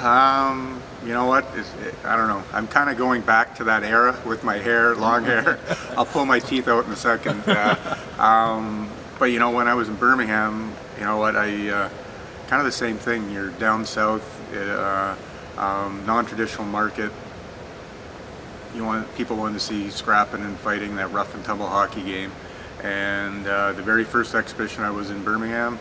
Um, you know what? It's, it, I don't know. I'm kind of going back to that era with my hair, long hair. I'll pull my teeth out in a second. Uh, um, but you know, when I was in Birmingham, you know what? I uh, kind of the same thing. You're down south, uh, um, non-traditional market. You want people want to see scrapping and fighting, that rough and tumble hockey game. And uh, the very first exhibition I was in Birmingham,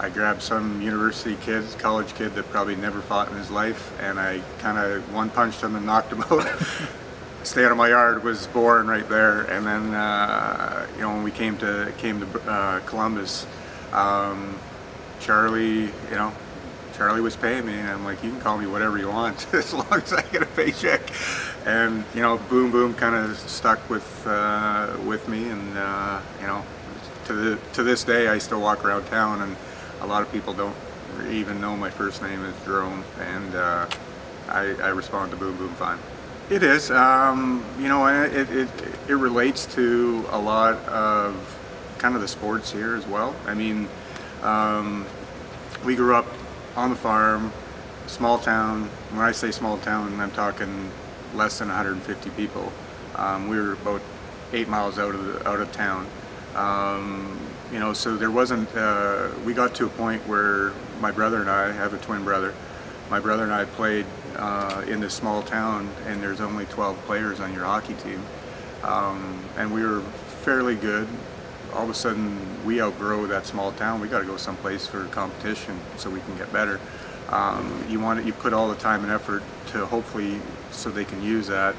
I grabbed some university kid, college kid that probably never fought in his life, and I kind of one punched him and knocked him out. Stay out of my yard was born right there, and then uh, you know when we came to came to uh, Columbus, um, Charlie, you know, Charlie was paying me, and I'm like, you can call me whatever you want as long as I get a paycheck. And you know, Boom Boom kind of stuck with uh, with me, and uh, you know, to the to this day, I still walk around town and a lot of people don't even know my first name is Jerome, and uh, I, I, respond to Boom Boom fine. It is. Um, you know, it, it, it relates to a lot of kind of the sports here as well. I mean, um, we grew up on the farm, small town. When I say small town, I'm talking less than 150 people. Um, we were about eight miles out of the, out of town. Um, you know, so there wasn't, uh, we got to a point where my brother and I, I have a twin brother, my brother and I played uh, in this small town and there's only 12 players on your hockey team. Um, and we were fairly good. All of a sudden we outgrow that small town. We got to go someplace for competition so we can get better. Um, you want it, you put all the time and effort to hopefully so they can use that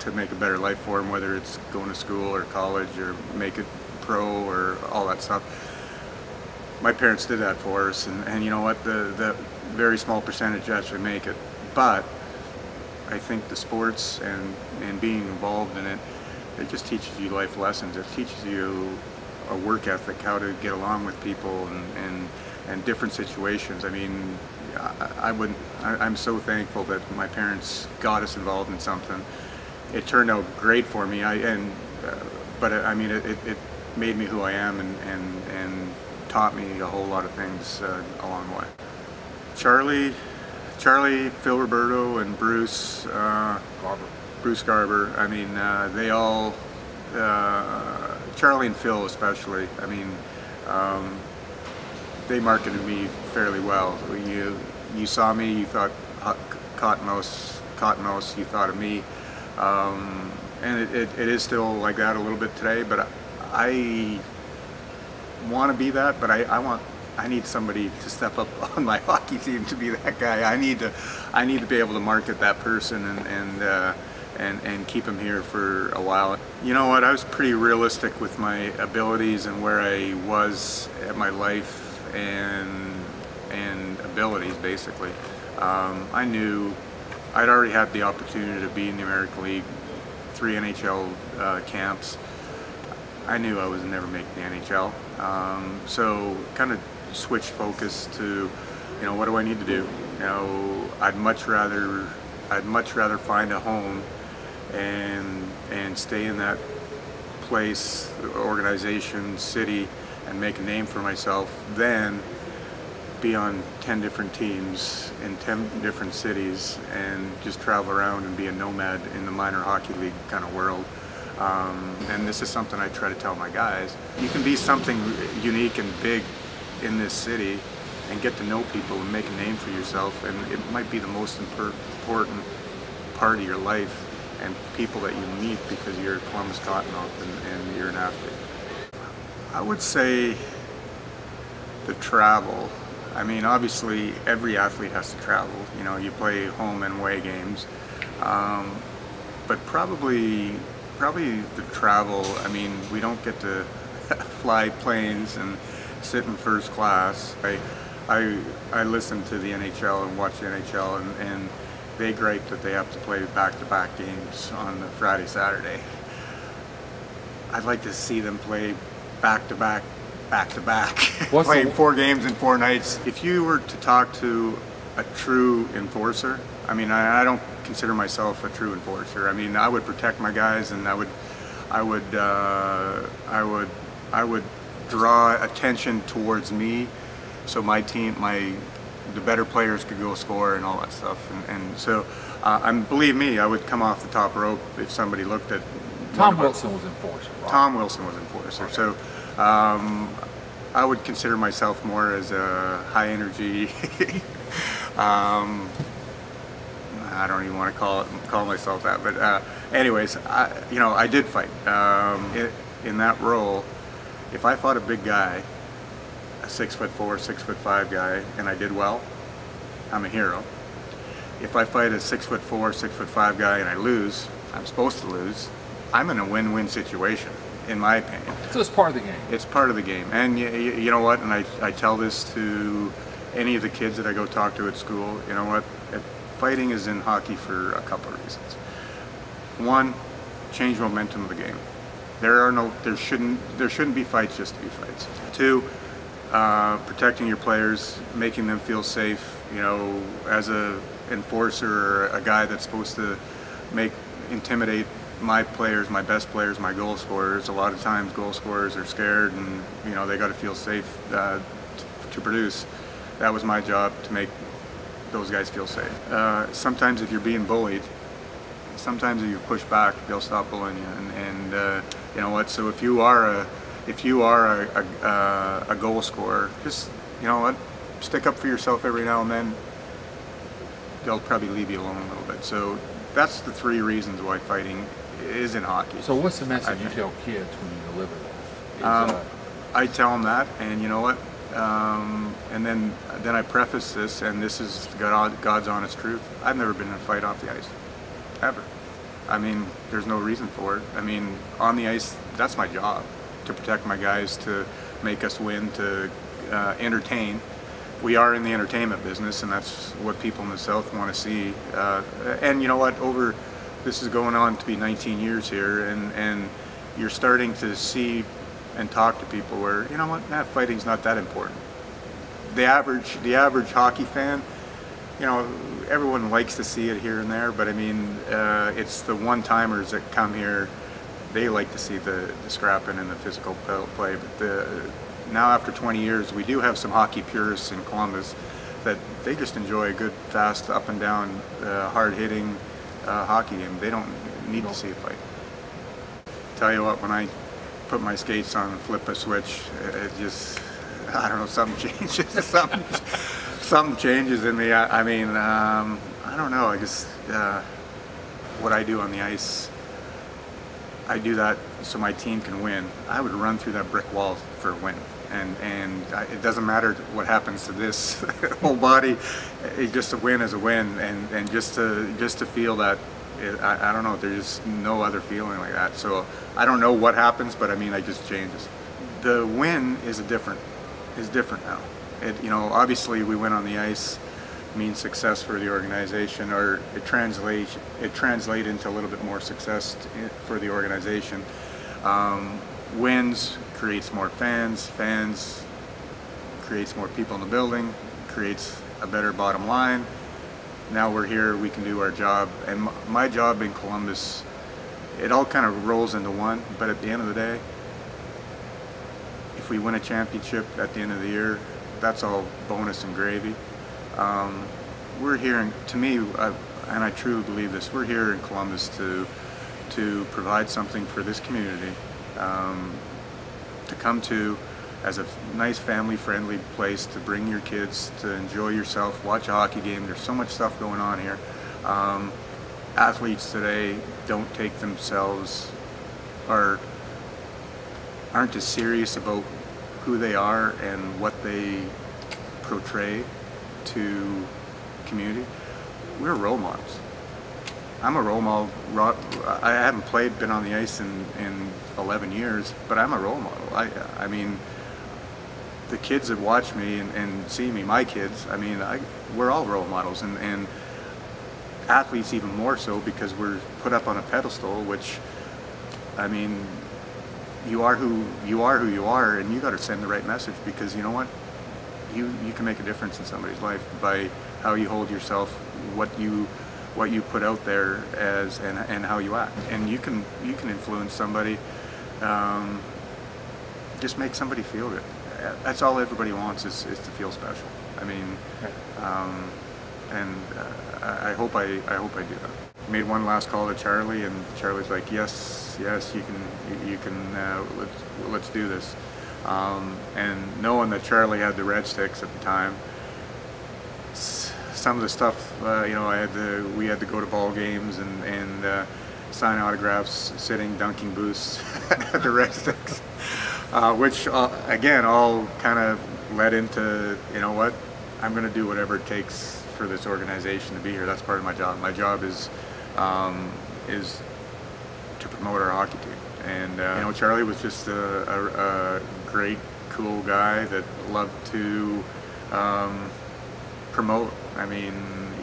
to make a better life for them, whether it's going to school or college or make it pro or all that stuff. My parents did that for us, and, and you know what? The, the very small percentage actually make it. But I think the sports and, and being involved in it, it just teaches you life lessons. It teaches you a work ethic, how to get along with people and, and, and different situations. I mean, I, I wouldn't, I, am so thankful that my parents got us involved in something. It turned out great for me. I, and, uh, but I mean, it, it, made me who I am and, and, and taught me a whole lot of things uh, along the way. Charlie, Charlie, Phil Roberto, and Bruce uh, Garber. Bruce Garber. I mean, uh, they all, uh, Charlie and Phil especially. I mean, um, they marketed me fairly well. You you saw me, you thought Cottonmouth, Cottonmouth, you thought of me. Um, and it, it, it is still like that a little bit today, but I want to be that, but I, I want I need somebody to step up on my hockey team to be that guy. I need to I need to be able to market that person and and uh, and and keep him here for a while. You know what? I was pretty realistic with my abilities and where I was at my life and and abilities basically. Um, I knew I'd already had the opportunity to be in the American League, three NHL uh, camps. I knew I was never making the NHL. Um, so kind of switched focus to, you know, what do I need to do? You know, I'd much rather, I'd much rather find a home and and stay in that place, organization, city, and make a name for myself than be on 10 different teams in 10 different cities and just travel around and be a nomad in the minor hockey league kind of world. Um, and this is something I try to tell my guys. You can be something unique and big in this city and get to know people and make a name for yourself and it might be the most important part of your life and people that you meet because you're Columbus Cottonmouth and, and you're an athlete. I would say the travel. I mean, obviously every athlete has to travel. You know, you play home and away games. Um, but probably probably the travel. I mean, we don't get to fly planes and sit in first class. I, I, I listen to the NHL and watch the NHL and, and they gripe that they have to play back-to-back -back games on the Friday, Saturday. I'd like to see them play back-to-back, back-to-back, playing four games in four nights. If you were to talk to a true enforcer, I mean, I, I don't consider myself a true enforcer. I mean, I would protect my guys, and I would, I would, uh, I would, I would draw attention towards me, so my team, my the better players could go score and all that stuff. And, and so, uh, and believe me, I would come off the top rope if somebody looked at. Tom Wilson was enforcer. Right? Tom Wilson was enforcer. Okay. So, um, I would consider myself more as a high energy. um, I don't even want to call it call myself that, but uh, anyways, I, you know, I did fight um, it, in that role. If I fought a big guy, a six foot four, six foot five guy, and I did well, I'm a hero. If I fight a six foot four, six foot five guy and I lose, I'm supposed to lose. I'm in a win-win situation, in my opinion. So it's part of the game. It's part of the game, and you, you know what? And I, I tell this to any of the kids that I go talk to at school. You know what? Fighting is in hockey for a couple of reasons. One, change momentum of the game. There are no, there shouldn't, there shouldn't be fights just to be fights. Two, uh, protecting your players, making them feel safe. You know, as a enforcer or a guy that's supposed to make intimidate my players, my best players, my goal scorers. A lot of times, goal scorers are scared, and you know they got to feel safe uh, to produce. That was my job to make those guys feel safe. Uh, sometimes if you're being bullied, sometimes if you push back, they'll stop bullying you. And, and uh, you know what? So if you are a if you are a, a, a, goal scorer, just you know what, stick up for yourself every now and then. They'll probably leave you alone a little bit. So that's the three reasons why fighting is in hockey. So what's the message you tell kids when you deliver that? Um, uh, I tell them that, and you know what? Um, and then then I preface this, and this is God, God's honest truth. I've never been in a fight off the ice, ever. I mean, there's no reason for it. I mean, on the ice, that's my job, to protect my guys, to make us win, to uh, entertain. We are in the entertainment business, and that's what people in the South want to see. Uh, and you know what? Over this is going on to be 19 years here, and and you're starting to see and talk to people where you know what that fighting's not that important. The average the average hockey fan you know everyone likes to see it here and there but I mean uh, it's the one-timers that come here they like to see the, the scrapping and the physical play but the, now after 20 years we do have some hockey purists in Columbus that they just enjoy a good fast up and down uh, hard hitting uh, hockey game. They don't need to see a fight. Tell you what when I put my skates on and flip a switch, it just, I don't know, something changes. something, something changes in me. I, I mean, um, I don't know. I just, uh, what I do on the ice, I do that so my team can win. I would run through that brick wall for a win. And, and I, it doesn't matter what happens to this whole body. It, just a win is a win, and, and just to just to feel that it, I, I, don't know, there's no other feeling like that. So I don't know what happens, but I mean, it just changes. The win is a different, is different now. It, you know, obviously we went on the ice means success for the organization or it translates it translate into a little bit more success for the organization. Um, wins creates more fans, fans creates more people in the building, creates a better bottom line, now we're here, we can do our job. And my job in Columbus, it all kind of rolls into one, but at the end of the day, if we win a championship at the end of the year, that's all bonus and gravy. Um, we're here, in, to me, I, and I truly believe this, we're here in Columbus to, to provide something for this community, um, to come to, as a nice family friendly place to bring your kids to enjoy yourself, watch a hockey game. There's so much stuff going on here. Um, athletes today don't take themselves or aren't as serious about who they are and what they portray to community. We're role models. I'm a role model. I haven't played, been on the ice in, in 11 years, but I'm a role model. I, I mean, the kids that watch me and, and see me, my kids, I mean, I, we're all role models, and, and athletes even more so because we're put up on a pedestal, which, I mean, you are who you are who you are, and you got to send the right message because you know what, you you can make a difference in somebody's life by how you hold yourself, what you what you put out there as and, and how you act, and you can you can influence somebody. Um, just make somebody feel good that's all everybody wants is, is to feel special. I mean, um, and uh, I hope I, I hope I do that. Made one last call to Charlie, and Charlie's like, yes, yes, you can, you, you can, uh, let's, let's do this. Um, and knowing that Charlie had the RedStixx at the time, some of the stuff, uh, you know, I had to, we had to go to ball games and, and uh, sign autographs, sitting dunking booths at the RedStixx, uh, which uh, again all kind of led into, you know what, I'm going to do whatever it takes for this organization to be here. That's part of my job. My job is um, is to promote our hockey team. And uh, you know, Charlie was just a, a, a great, cool guy that loved to um, promote. I mean,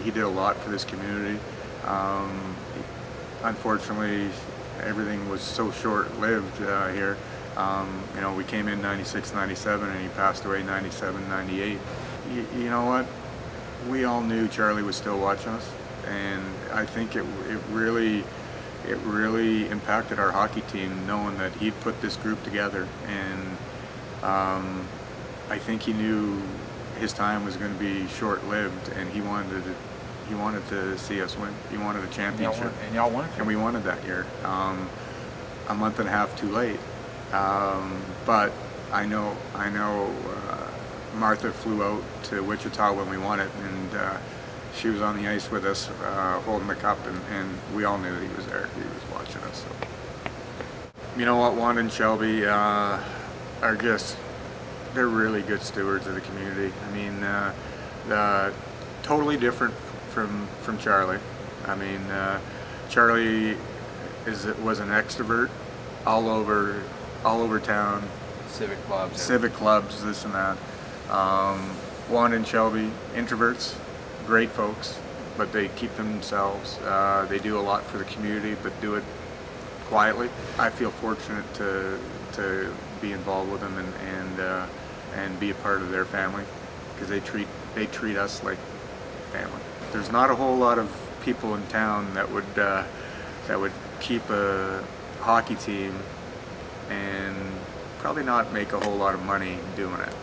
he did a lot for this community. Um, unfortunately, everything was so short-lived uh, here. Um, you know, we came in 96, 97, and he passed away 97, 98. You, you know what? We all knew Charlie was still watching us, and I think it, it really it really impacted our hockey team knowing that he'd put this group together and um, I think he knew his time was going to be short-lived and he wanted to, he wanted to see us win. He wanted a And y'all championship won- and y'all won and we wanted that year. Um, a month and a half too late, um, but I know I know uh, Martha flew out to Wichita when we won it, and uh, she was on the ice with us uh, holding the cup, and, and we all knew he was there. He was watching us. So. You know what, Wanda and Shelby uh, are just they're really good stewards of the community. I mean, uh, totally different from from Charlie. I mean, uh, Charlie is was an extrovert all over all over town, Civic clubs. civic clubs, this and that. Um, Wanda and Shelby, introverts, great folks, but they keep themselves. Uh, they do a lot for the community, but do it quietly. I feel fortunate to to be involved with them and and uh, and be a part of their family because they treat they treat us like family. There's not a whole lot of people in town that would uh, that would keep a hockey team and probably not make a whole lot of money doing it.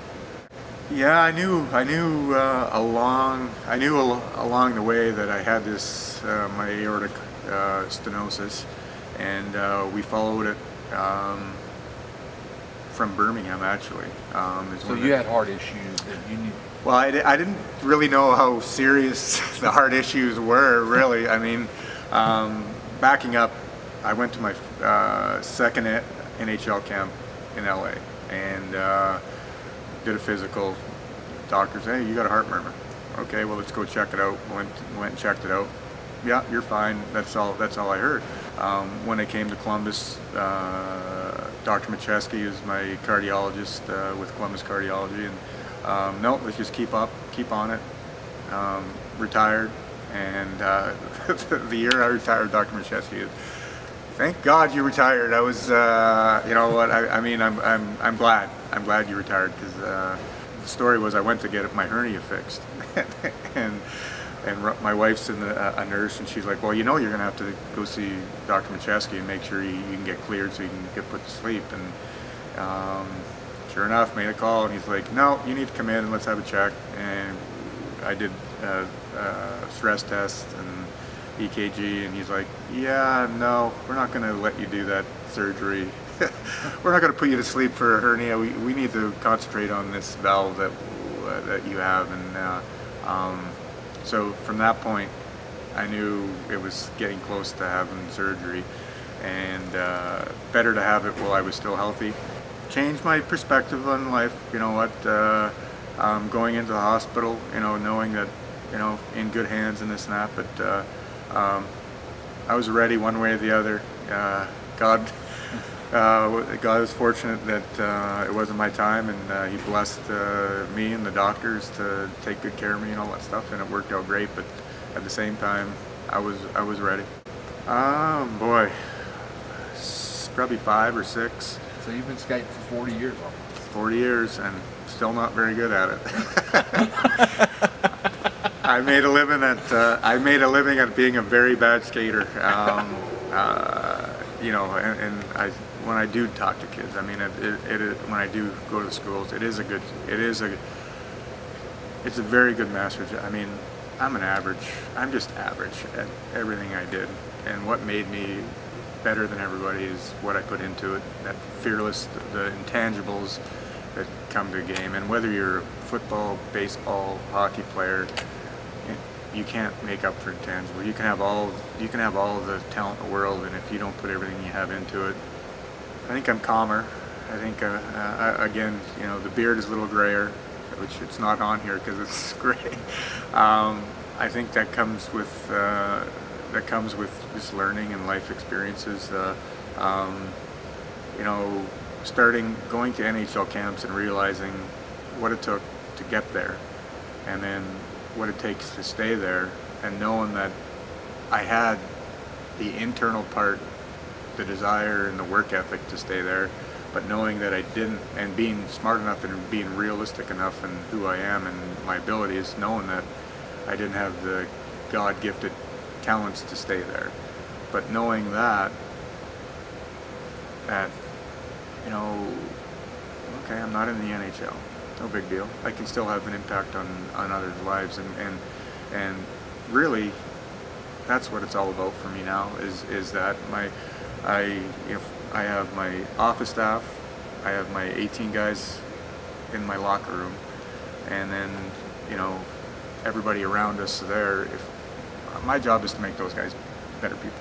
Yeah, I knew. I knew uh, along. I knew al- along the way that I had this uh, my aortic uh, stenosis, and uh, we followed it um, from Birmingham. Actually, um, So you had heart issues that you need. well, I, I didn't really know how serious the heart issues were, really. I mean, um, backing up, I went to my uh, second N- NHL camp in LA and uh, did a physical. Doctors, hey, you got a heart murmur. Okay, well, let's go check it out. Went, went and checked it out. Yeah, you're fine. That's all. That's all I heard. Um, when I came to Columbus, uh, Dr. Macheski is my cardiologist uh, with Columbus Cardiology, and um, no, let's just keep up, keep on it. Um, retired, and uh, the year I retired, Dr. Macheski. Thank God you retired. I was, uh, you know what? I, I mean, I'm, I'm, I'm glad. I'm glad you retired because uh, the story was I went to get my hernia fixed, and and my wife's in the, a nurse, and she's like, well, you know, you're gonna have to go see Dr. Macheski and make sure you, you can get cleared so you can get put to sleep. And um, sure enough, made a call, and he's like, no, you need to come in and let's have a check. And I did uh, uh, stress tests and EKG, and he's like, yeah, no, we're not going to let you do that surgery. we're not going to put you to sleep for a hernia. We, we need to concentrate on this valve that uh, that you have. And uh, um, so from that point, I knew it was getting close to having surgery, and uh, better to have it while I was still healthy. Changed my perspective on life. You know what? Uh, um, going into the hospital, you know, knowing that, you know, in good hands and this and that, but uh, um, I was ready one way or the other. Uh, God, uh, God was fortunate that uh, it wasn't my time, and uh, He blessed uh, me and the doctors to take good care of me and all that stuff, and it worked out great. But at the same time, I was I was ready. Oh boy, probably five or six, So you've been skating for 40 years almost. 40 years, and still not very good at it. I made a living at uh, I made a living at being a very bad skater. Um, uh, you know, and, and I when I do talk to kids, I mean, it, it, when I do go to the schools, it is a good, it is a, it's a very good message. I mean, I'm an average, I'm just average at everything I did. And what made me better than everybody is what I put into it, that fearless, the, the intangibles that come to a game. And whether you're a football, baseball, hockey player, you can't make up for intangible. You can have all you can have all the talent in the world, and if you don't put everything you have into it, I think I'm calmer. I think uh, uh, again, you know, the beard is a little grayer, which it's not on here because it's gray. Um, I think that comes with uh, that comes with just learning and life experiences. Uh, um, you know, starting going to NHL camps and realizing what it took to get there, and then what it takes to stay there and knowing that I had the internal part, the desire and the work ethic to stay there, but knowing that I didn't and being smart enough and being realistic enough in who I am and my abilities, knowing that I didn't have the God gifted talents to stay there. But knowing that, that, you know, okay, I'm not in the NHL no big deal. I can still have an impact on, on others' lives, and, and and really, that's what it's all about for me now. Is is that my I if I have my office staff, I have my 18 guys in my locker room, and then you know everybody around us there. If my job is to make those guys better people.